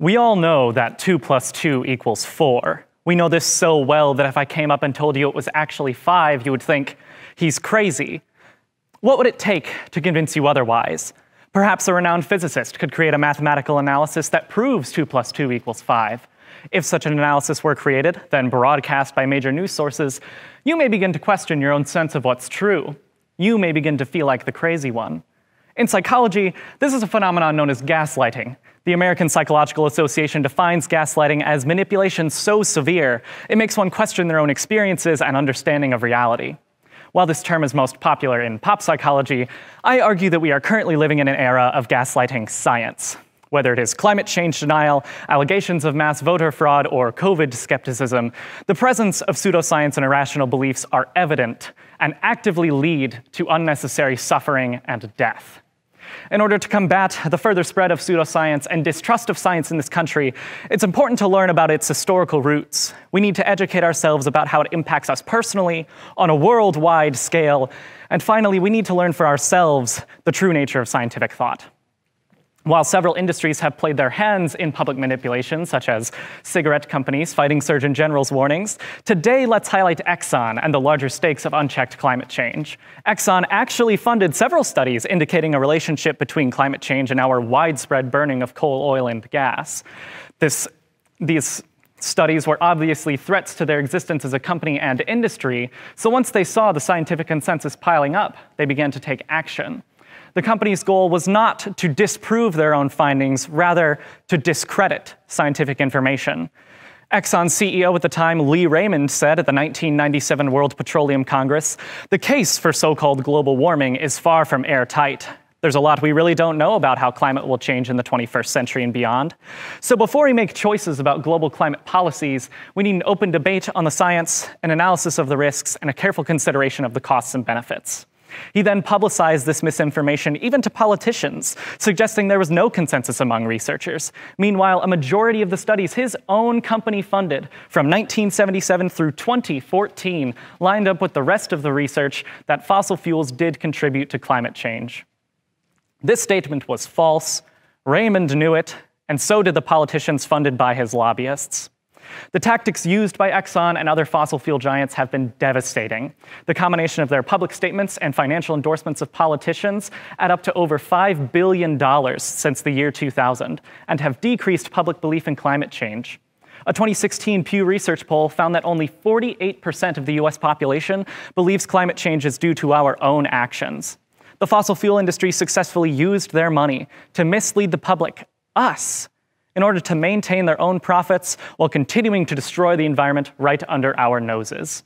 We all know that 2 plus 2 equals 4. We know this so well that if I came up and told you it was actually 5, you would think, he's crazy. What would it take to convince you otherwise? Perhaps a renowned physicist could create a mathematical analysis that proves 2 plus 2 equals 5. If such an analysis were created, then broadcast by major news sources, you may begin to question your own sense of what's true. You may begin to feel like the crazy one. In psychology, this is a phenomenon known as gaslighting. The American Psychological Association defines gaslighting as manipulation so severe it makes one question their own experiences and understanding of reality. While this term is most popular in pop psychology, I argue that we are currently living in an era of gaslighting science. Whether it is climate change denial, allegations of mass voter fraud, or COVID skepticism, the presence of pseudoscience and irrational beliefs are evident and actively lead to unnecessary suffering and death. In order to combat the further spread of pseudoscience and distrust of science in this country, it's important to learn about its historical roots. We need to educate ourselves about how it impacts us personally, on a worldwide scale, and finally, we need to learn for ourselves the true nature of scientific thought. While several industries have played their hands in public manipulation, such as cigarette companies fighting Surgeon General's warnings, today let's highlight Exxon and the larger stakes of unchecked climate change. Exxon actually funded several studies indicating a relationship between climate change and our widespread burning of coal, oil, and gas. This, these studies were obviously threats to their existence as a company and industry, so once they saw the scientific consensus piling up, they began to take action. The company's goal was not to disprove their own findings, rather, to discredit scientific information. Exxon's CEO at the time, Lee Raymond, said at the 1997 World Petroleum Congress the case for so called global warming is far from airtight. There's a lot we really don't know about how climate will change in the 21st century and beyond. So before we make choices about global climate policies, we need an open debate on the science, an analysis of the risks, and a careful consideration of the costs and benefits. He then publicized this misinformation even to politicians, suggesting there was no consensus among researchers. Meanwhile, a majority of the studies his own company funded from 1977 through 2014 lined up with the rest of the research that fossil fuels did contribute to climate change. This statement was false. Raymond knew it, and so did the politicians funded by his lobbyists. The tactics used by Exxon and other fossil fuel giants have been devastating. The combination of their public statements and financial endorsements of politicians add up to over $5 billion since the year 2000 and have decreased public belief in climate change. A 2016 Pew Research poll found that only 48% of the US population believes climate change is due to our own actions. The fossil fuel industry successfully used their money to mislead the public, us, in order to maintain their own profits while continuing to destroy the environment right under our noses.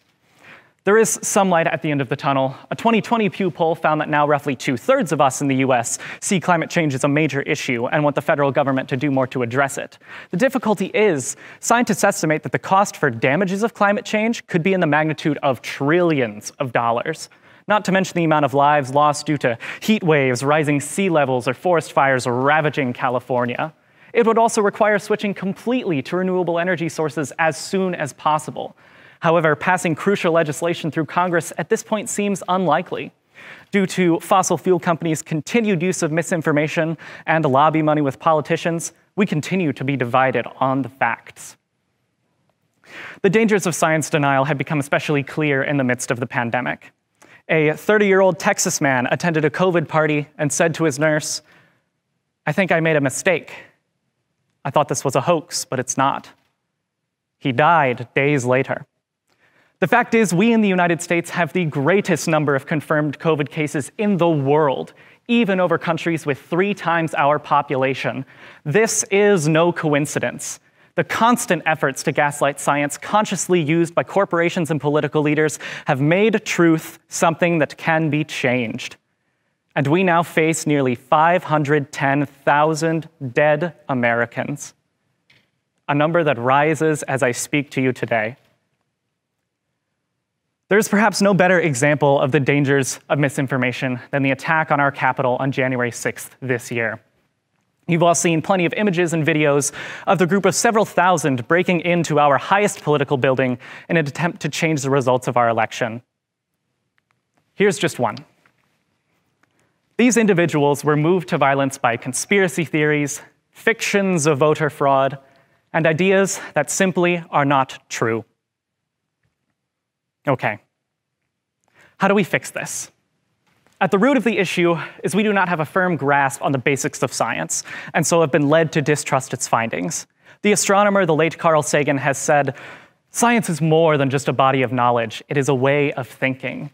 There is some light at the end of the tunnel. A 2020 Pew poll found that now roughly two thirds of us in the US see climate change as a major issue and want the federal government to do more to address it. The difficulty is, scientists estimate that the cost for damages of climate change could be in the magnitude of trillions of dollars. Not to mention the amount of lives lost due to heat waves, rising sea levels, or forest fires ravaging California. It would also require switching completely to renewable energy sources as soon as possible. However, passing crucial legislation through Congress at this point seems unlikely. Due to fossil fuel companies' continued use of misinformation and lobby money with politicians, we continue to be divided on the facts. The dangers of science denial have become especially clear in the midst of the pandemic. A 30 year old Texas man attended a COVID party and said to his nurse, I think I made a mistake. I thought this was a hoax, but it's not. He died days later. The fact is, we in the United States have the greatest number of confirmed COVID cases in the world, even over countries with three times our population. This is no coincidence. The constant efforts to gaslight science, consciously used by corporations and political leaders, have made truth something that can be changed. And we now face nearly 510,000 dead Americans, a number that rises as I speak to you today. There's perhaps no better example of the dangers of misinformation than the attack on our Capitol on January 6th this year. You've all seen plenty of images and videos of the group of several thousand breaking into our highest political building in an attempt to change the results of our election. Here's just one. These individuals were moved to violence by conspiracy theories, fictions of voter fraud, and ideas that simply are not true. Okay, how do we fix this? At the root of the issue is we do not have a firm grasp on the basics of science, and so have been led to distrust its findings. The astronomer, the late Carl Sagan, has said science is more than just a body of knowledge, it is a way of thinking.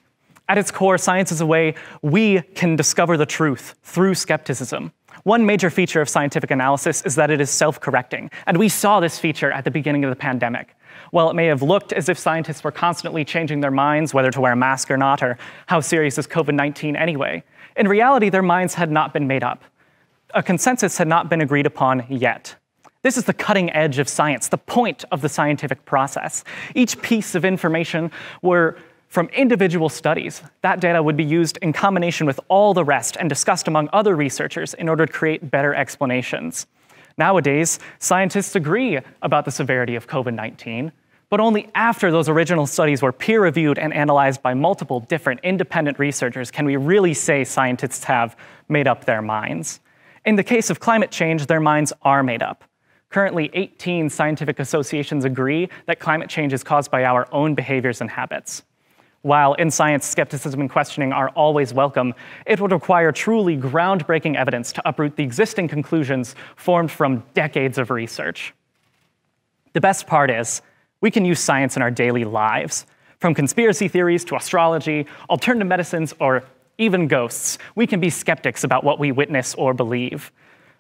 At its core, science is a way we can discover the truth through skepticism. One major feature of scientific analysis is that it is self correcting, and we saw this feature at the beginning of the pandemic. While it may have looked as if scientists were constantly changing their minds whether to wear a mask or not, or how serious is COVID 19 anyway, in reality, their minds had not been made up. A consensus had not been agreed upon yet. This is the cutting edge of science, the point of the scientific process. Each piece of information were from individual studies. That data would be used in combination with all the rest and discussed among other researchers in order to create better explanations. Nowadays, scientists agree about the severity of COVID 19, but only after those original studies were peer reviewed and analyzed by multiple different independent researchers can we really say scientists have made up their minds. In the case of climate change, their minds are made up. Currently, 18 scientific associations agree that climate change is caused by our own behaviors and habits. While in science, skepticism and questioning are always welcome, it would require truly groundbreaking evidence to uproot the existing conclusions formed from decades of research. The best part is, we can use science in our daily lives. From conspiracy theories to astrology, alternative medicines, or even ghosts, we can be skeptics about what we witness or believe.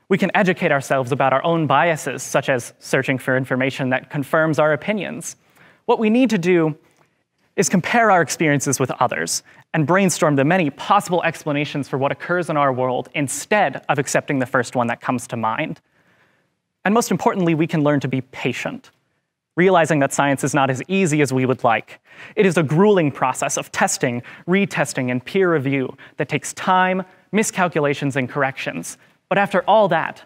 We can educate ourselves about our own biases, such as searching for information that confirms our opinions. What we need to do is compare our experiences with others and brainstorm the many possible explanations for what occurs in our world instead of accepting the first one that comes to mind. And most importantly, we can learn to be patient, realizing that science is not as easy as we would like. It is a grueling process of testing, retesting, and peer review that takes time, miscalculations, and corrections. But after all that,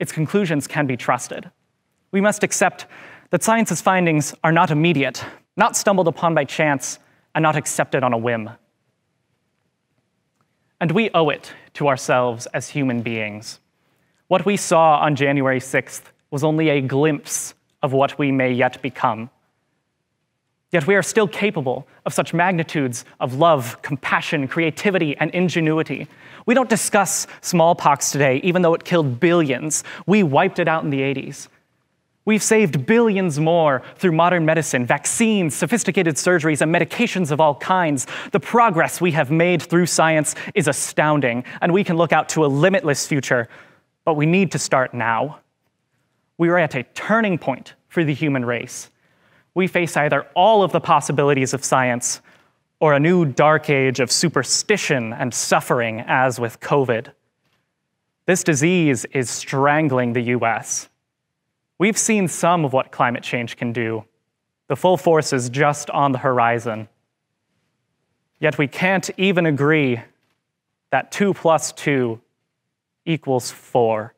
its conclusions can be trusted. We must accept that science's findings are not immediate, not stumbled upon by chance, and not accepted on a whim. And we owe it to ourselves as human beings. What we saw on January 6th was only a glimpse of what we may yet become. Yet we are still capable of such magnitudes of love, compassion, creativity, and ingenuity. We don't discuss smallpox today, even though it killed billions. We wiped it out in the 80s. We've saved billions more through modern medicine, vaccines, sophisticated surgeries, and medications of all kinds. The progress we have made through science is astounding, and we can look out to a limitless future, but we need to start now. We are at a turning point for the human race. We face either all of the possibilities of science or a new dark age of superstition and suffering, as with COVID. This disease is strangling the US. We've seen some of what climate change can do. The full force is just on the horizon. Yet we can't even agree that 2 plus 2 equals 4.